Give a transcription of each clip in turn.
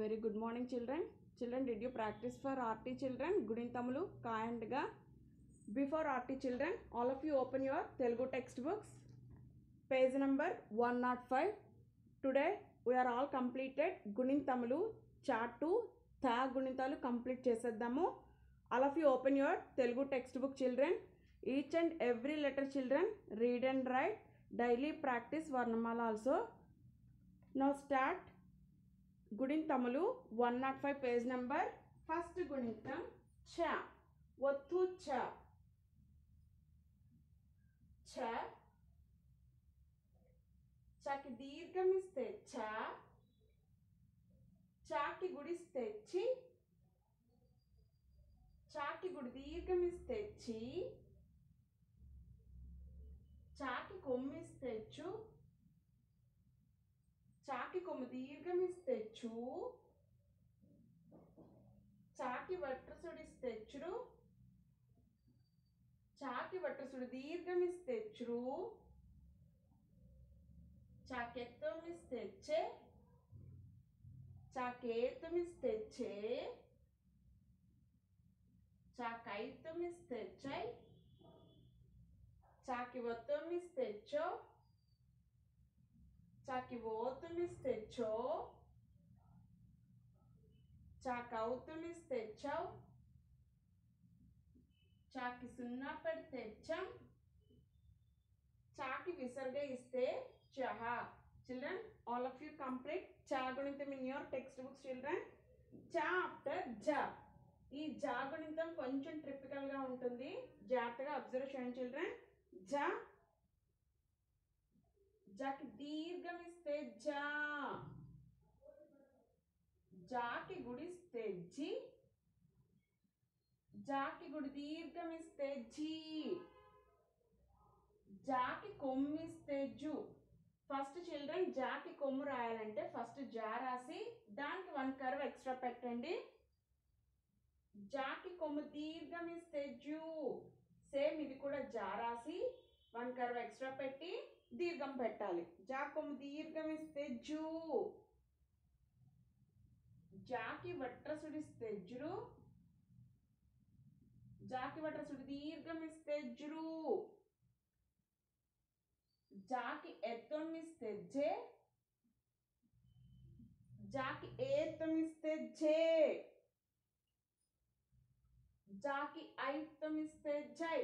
Very good morning children children did you practice for RT children గుడిన్ తమ్ములు కాయండ్గా before RT children all of you open your Telugu text books page number one naught five today we are all completed గుణిన్ తమ్ములు చాట్ to థా గుణితాలు complete చేసేద్దాము. All of you open your Telugu text book children each and every letter children read and write daily practice వర్ణమాల also no start గుణిన్ తములు one naught five page number. First గుణితం చ. ఒత్తు చ. చ. చకి దీర్ఘం ఇస్తే చ. చాకి గుడిస్తే చి. చాకి గుడి దీర్ఘం ఇస్తే చి. చాకి కొమ్మిస్తే చు. చాకి కొమ్ము దీర్ఘం ఇస్తే చాకి వట్రసుడిస్తే తెచ్చురు చాకి వట్రసుడు దీర్ఘం ఇస్తే చురు చాకెత్తం ఇస్తే చే చాకి వత్తమిస్తెచ్చో చో చాకి ఓతుమిస్తే చో చాకౌతుమిస్తే చౌ చాకి సున్నా పెడితే చం చాకి విసర్గ ఇస్తే చహా children all of you complete చా గుణితం in your text books children చా ఆఫ్టర్ జ ఈ జా గుణితం కొంచెం ట్రిపికల్గా ఉంటుంది జాగ్రత్తగా అబ్జర్వ్ చేయండి చిల్డ్రన్ జ జాకి దీర్ఘం ఇస్తే జా జాకి గుడిస్తే జి జాకి గుడి దీర్ఘం ఇస్తే జీ జాకి కొమ్మిస్తే జు ఫస్ట్ చిల్డ్రన్ జాకి కొమ్ము రాయాలంటే ఫస్ట్ జా రాసి దానికి వన్ కర్వ్ ఎక్స్ట్రా పెట్టండి. జాకి కొమ్ము దీర్ఘం ఇస్తే జూ సేమ్ ఇది కూడా జా రాసి వన్ కర్వ్ ఎక్స్ట్రా పెట్టి దీర్ఘం పెట్టాలి జా కొమ్ము దీర్ఘం ఇస్తే జూ జాకి వట్రసుడిస్తే జురు జాకి వట్రసుడి దీర్ఘం ఇస్తే జురు జాకి ఎత్తొమ్మిస్తే జే జాకి ఏత్తమిస్తే జే జాకి ఐత్తమిస్తే జై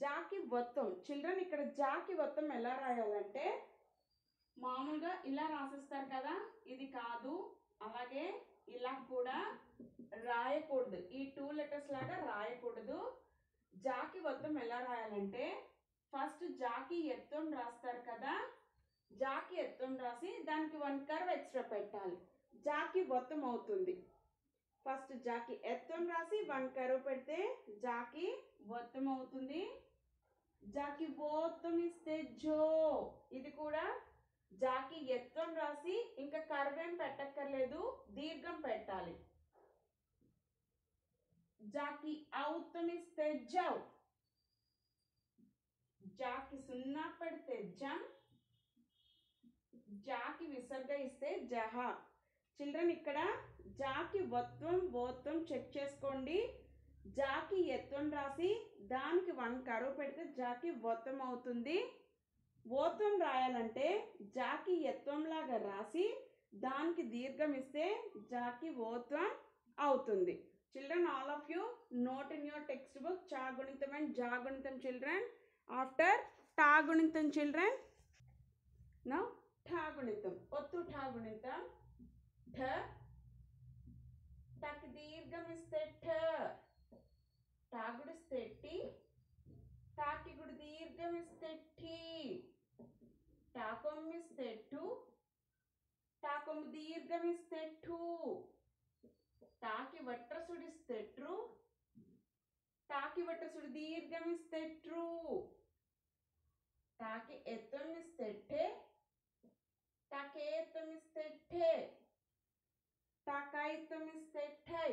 జాకి వత్తం చిల్డ్రన్ ఇక్కడ జాకి వత్తం ఎలా రాయాలంటే మామూలుగా ఇలా రాసిస్తారు కదా ఇది కాదు అలాగే ఇలా కూడా రాయకూడదు. ఈ టూ లెటర్స్ లాగా రాయకూడదు. జాకి వత్తం ఎలా రాయాలంటే ఫస్ట్ జాకి ఎత్తం రాస్తారు కదా జాకి ఎత్తం రాసి దానికి వన్ కర్వ్ ఎక్స్ట్రా పెట్టాలి. జాకి వత్తం అవుతుంది. ఫస్ట్ జాకి ఎత్తం రాసి వన్ కర్వ్ పెడితే జాకి వత్తం అవుతుంది. జాకి బోత్తం ఇస్తే జో ఇది కూడా జాకి ఎత్తం రాసి ఇంకా కర్వేం పెట్టక్కర్లేదు దీర్ఘం పెట్టాలి జాకి ఔత్తం ఇస్తే జౌ జాకి సున్నా పెడితే జం జాకి విసర్గ ఇస్తే జహ చిల్డ్రన్ ఇక్కడ జాకి వత్వం ఓత్వం చెక్ చేసుకోండి జాకి ఎత్వం రాసి దానికి వన్ కరువు పెడితే జాకి వత్వం అవుతుంది. ఓత్వం రాయాలంటే జాకి ఎత్వంలాగా రాసి దానికి దీర్ఘం ఇస్తే జాకి ఓత్వం అవుతుంది. Children all of you note in your text book చాగుణితం and జాగుణితం చిల్డ్రన్ ఆఫ్టర్ టాగుణితం చిల్డ్రన్ నా ఠాగుణితం ఒత్తు ఠాగుణితం ఠ దీర్ఘం ఇస్తే ఠ టాగుడిస్తే టి తాకిగుడు దీర్ఘం ఇస్తే ఠీ టాకొమ్మిస్తే టు టాకొమ్ము దీర్ఘం ఇస్తే ఠూ టాకి వట్రసుడిస్తే ట్రూ టాకి వట్రసుడి దీర్ఘం ఇస్తే తాకి టాకి ఎత్తమిస్తే ఠే టాకి ఏత్తమిస్తే ఠే టాకాయిత్తమిస్తే ఠై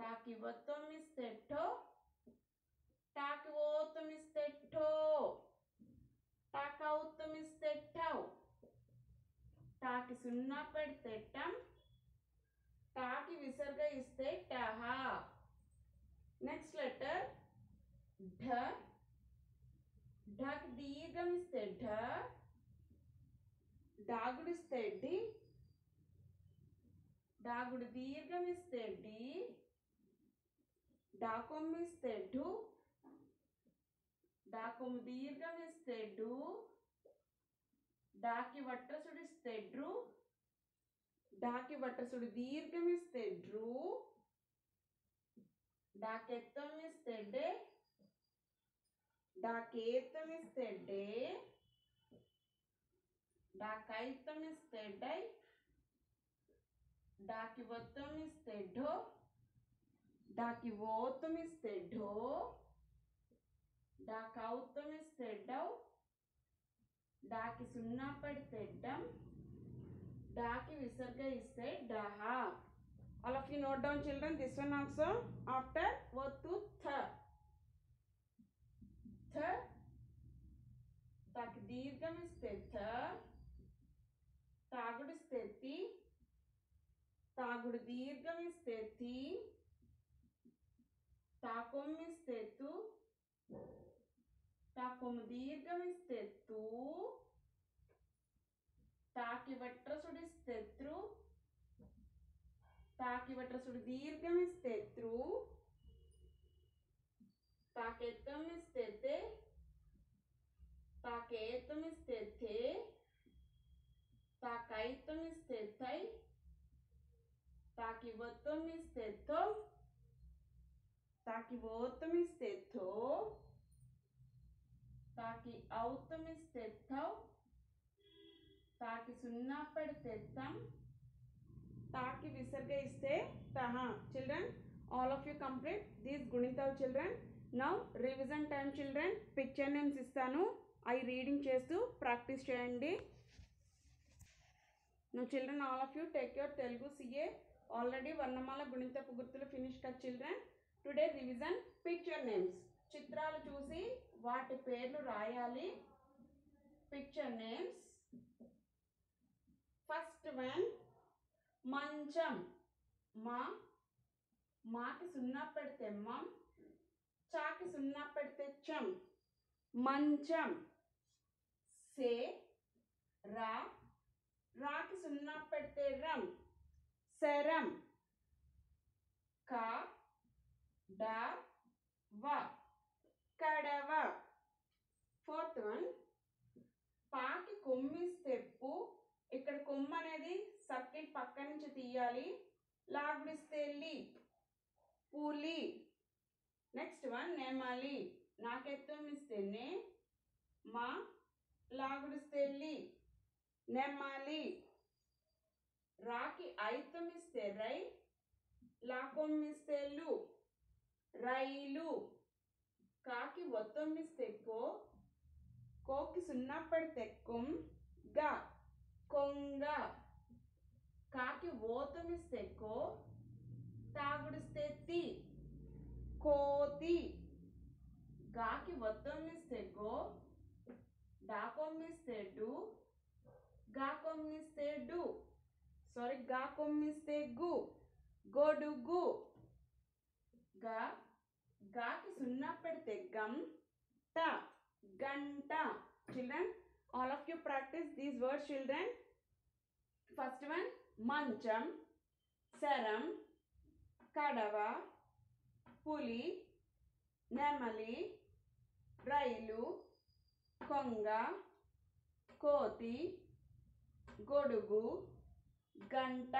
టాకి వత్తమిస్తే ఠో టాకి ఓత్తమిస్తే ఠో టాకౌత్తమిస్తే ఠౌ టాకి సున్నా పెడితే టం టాకి విసర్గ ఇస్తే టహ నెక్స్ట్ లెటర్ ఢ ఢకి దీర్ఘం ఇస్తే ఢ డాగుడు ఇస్తే డి డాగుడు దీర్ఘం ఇస్తే డి డాకొమ్మ ఇస్తే డు డాకొమ్మ దీర్ఘం ఇస్తే డు డాకి వట్రసుడు ఇస్తే డ్రు డాకి వట్రసుడు దీర్ఘం ఇస్తే డ్రు డాకెత్తం ఇస్తే డే డాకేత్తం ఇస్తే డే డాకైతం ఇస్తే డై డాకి వత్తం ఇస్తే ఢో డాకి ఓతం ఇస్తే ఢో డాకౌతం ఇస్తే డౌ డాకి సున్నా పెడితే డం డాకి విసర్గ ఇస్తే డహ. All of note down children this one also after వత్తు థ. తాకి దీర్ఘం ఇస్తే థ. తాగుడు ఇస్తే తి తాగుడు దీర్ఘం ఇస్తే తి. తాకొమ్మ ఇస్తే తు తాకొమ్మ దీర్ఘం ఇస్తే తూ తాకి వట్రసుడిస్తే త్రు తాకి వట్రసుడు దీర్ఘం ఇస్తే త్రు తాకెత్తం ఇస్తే తే తాకేతం ఇస్తే తే తాకైతం ఇస్తే తై తాకి ఒత్తం ఇస్తే తో తాకి ఓతం ఇస్తే తో తాకి ఔతం ఇస్తే థౌ తాకి సున్నా పెడితే తం తాకి విసర్గ ఇస్తే తహ children all of you complete these గుణితాలు children now revision time children picture names ఇస్తాను. అవి రీడింగ్ చేస్తూ ప్రాక్టీస్ చేయండి. నువ్వు children all of you take your Telugu CA already వర్ణమాల గుణితపు గుర్తులు ఫినిష్ కదా children today revision picture names చిత్రాలు చూసి వాటి పేర్లు రాయాలి. పిక్చర్ నేమ్స్ ఫస్ట్ వన్ మంచం. మా మాకి సున్నా పెడితే మం చాకి సున్నా పెడితే చం. మంచం. సే రా రాకి సున్నా పెడితే రం. శరం. కా డ వ కడవ. Fourth one. పాకి కొమ్మి పు ఇక్కడ కొమ్మ అనేది సర్కిల్ పక్క నుంచి తీయాలి. లాగుడిస్తే పూలి. నెక్స్ట్ వన్ నెమలి. నాకెత్తం నే మా. లాగుడిస్తే లి నెమలి. రాకి ఐతుమిస్తే రై లాకొమ్మిస్తే లు రైలు. కాకి ఒత్తొమ్మిస్తే కోకి సున్నప్పటి తెక్కుం గ కొంగ. కాకి ఓతమిస్తే కో తాగుడు తి కోతి. గాకి ఒత్తొమ్మిస్తే గో డాకొమ్మిస్తే డు సారీ గాకొమ్మిస్తే గు గొడుగు. గా గాకి సున్నా పెడితే గమ్ ట. గంట children all of you practice these words children first one మంచం శరం కడవ పులి నెమలి రైలు కొంగ కోతి గొడుగు గంట.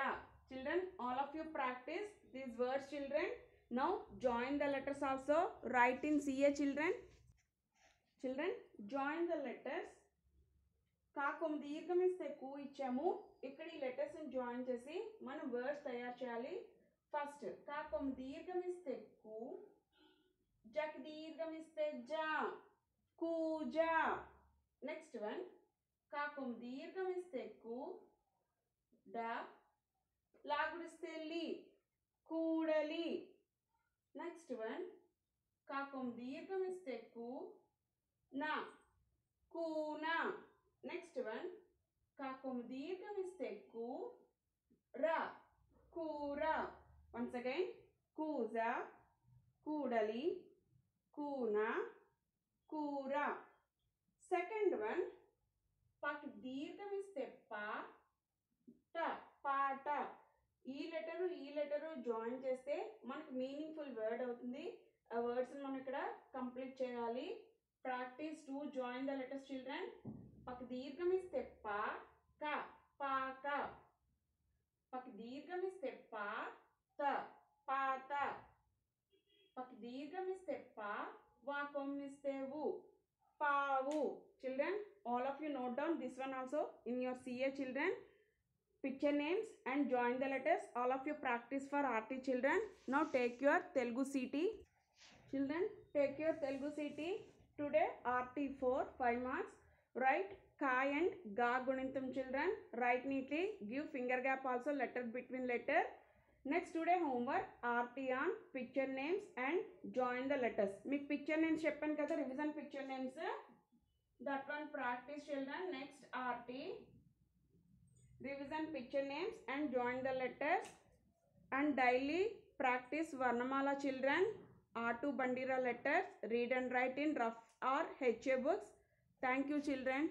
Children all of you practice these words children now join the letters also. Write in ca children. Children join the letters. కాకం దీర్ఘం ఇస్తే కు ఇచ్చాము. ఇక్కడ ఈ లెటర్స్ని జాయిన్ చేసి మనం వర్డ్స్ తయారు చేయాలి. ఫస్ట్ కాకం దీర్ఘం ఇస్తే కు జక్ దీర్ఘం ఇస్తే జా కూజా నెక్స్ట్ వన్ కాకం దీర్ఘం ఇస్తే కు డ లాగుడిస్తే లి కూడలి. నెక్స్ట్ వన్ కాకం దీర్ఘం ఇస్తే కు నా. కూనా నెక్స్ట్ వన్ కాకొమ్ము దీర్ఘం ఇస్తే కు ర. కూర వన్స్ అగైన్ కూజ కూడలి కూనా కూర సెకండ్ వన్ పాకి దీర్ఘం ఇస్తే పా. ట. పాట. ఈ లెటరు ఈ లెటరు జాయిన్ చేస్తే మనకు మీనింగ్ఫుల్ వర్డ్ అవుతుంది. ఆ వర్డ్స్ మనం ఇక్కడ కంప్లీట్ చేయాలి. Practice to join the letters children. పక్క దీర్ఘం ఇస్తే పా క. పాక పక్క దీర్ఘం ఇస్తే పా త. పాత పక్క దీర్ఘం ఇస్తే పా వా ఇస్తే వు. పావు children all of you note down this one also in your CA children. picture names and join the letters all of you practice for RT children now take your Telugu CT children take your Telugu CT today RT4 5 marks write Kai and Ga Gunintam children write neatly give finger gap also letter between letter next today homework RT on picture names and join the letters మీకు picture names చెప్పాను కదా revision picture names that one practice children next rt revision picture names and join the letters and daily practice varnamala children r2 bandira letters read and write in rough or ha books. Thank you children